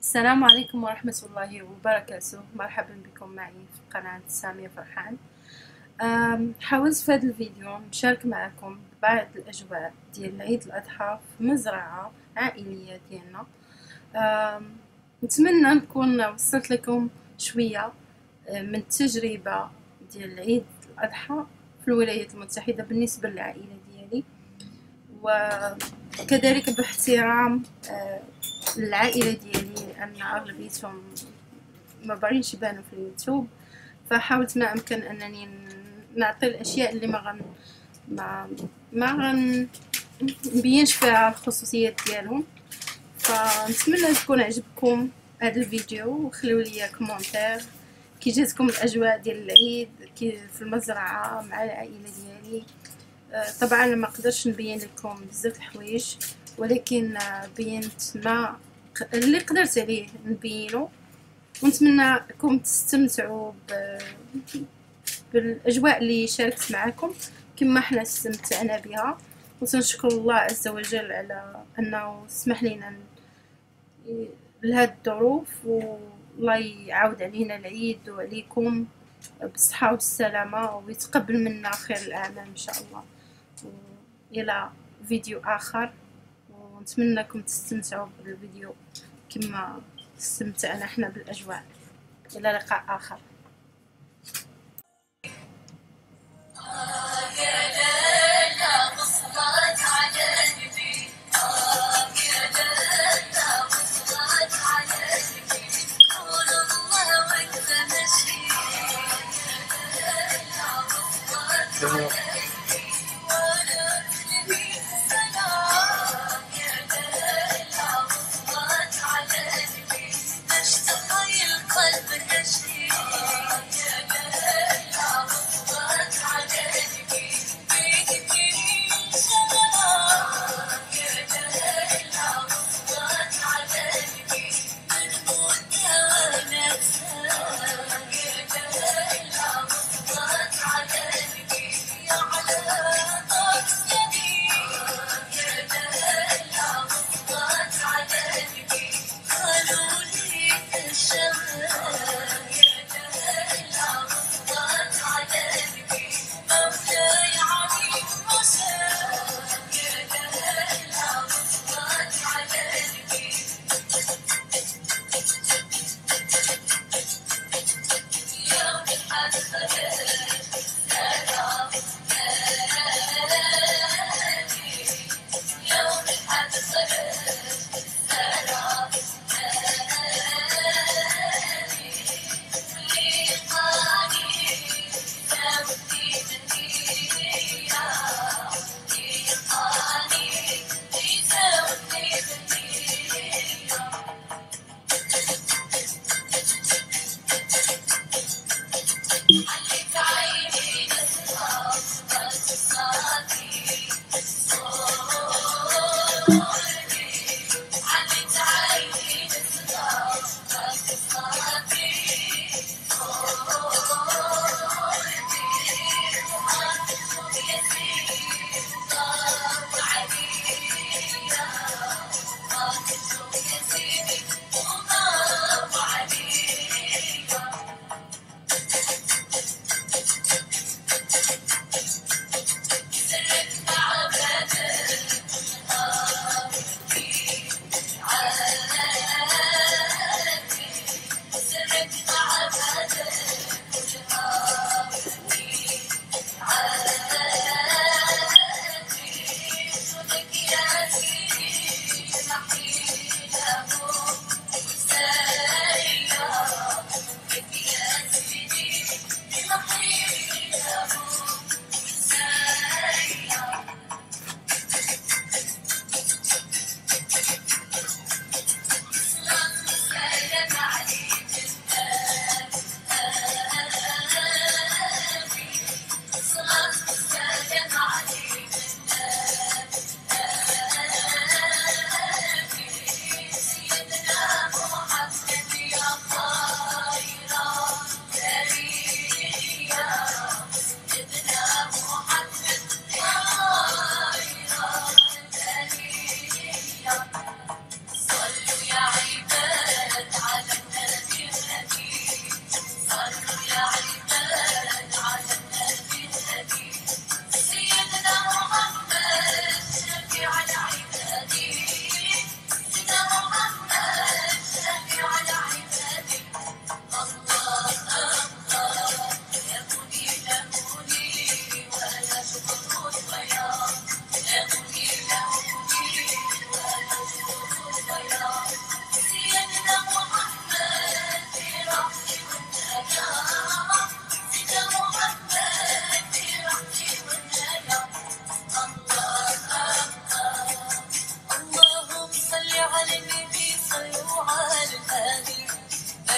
السلام عليكم ورحمة الله وبركاته. مرحبا بكم معي في قناة سامية فرحان. حاولت في هذا الفيديو نشارك معكم بعض الأجواء ديال عيد الأضحى في مزرعة عائلية ديالنا. نتمنى نكون وصلت لكم شوية أه، من التجربة ديال عيد الأضحى في الولايات المتحدة بالنسبة للعائلة ديالي. وكذلك باحترام أه، العائلة ديالي. لأن أغلبيتهم ما باغينش يبانوا في اليوتيوب فحاولت ما أمكن أنني نعطي الأشياء اللي ما غن ما ما غن نبينش فيها الخصوصيات ديالهم. فنتمنى تكون عجبكم هذا الفيديو وخليو لي commentaire. كي جاتكم الأجواء ديال العيد كي في المزرعة مع العائلة ديالي. آه، طبعا ما قدرش نبين لكم بزاف الحوايج ولكن آه، بينت ما اللي قدرت عليه نبينه ونتمنىكم تستمتعوا ب... بالأجواء اللي شاركت معكم كما حنا استمتعنا بها. وتنشكر الله عز وجل على أنه سمح لنا لهاد الظروف والله يعاود علينا العيد وعليكم بالصحة والسلامة ويتقبل منا خير الأعمال إن شاء الله. إلى فيديو آخر. ونتمنىكم تستمتعوا بالفيديو كما استمتعنا إحنا بالأجواء. إلى لقاء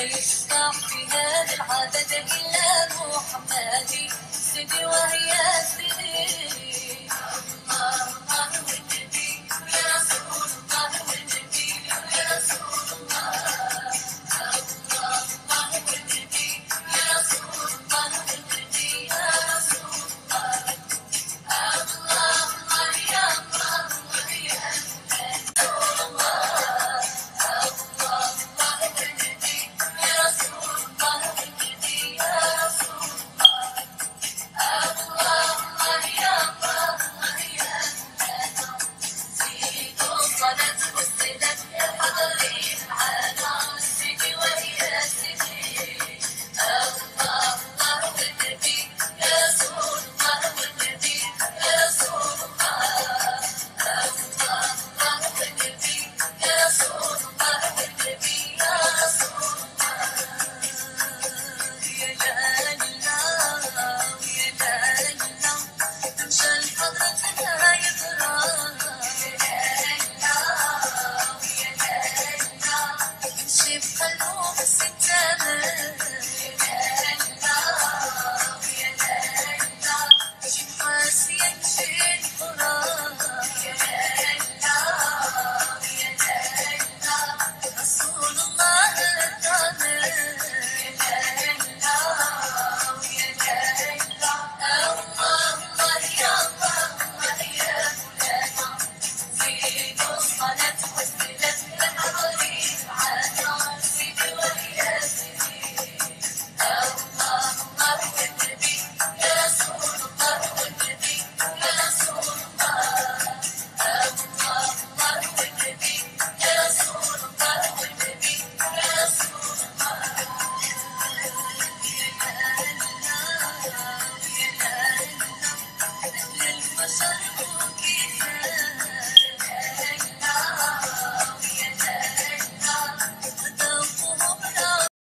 يشفع في هذا العدد إلا محمد سيدي وهي سيدي.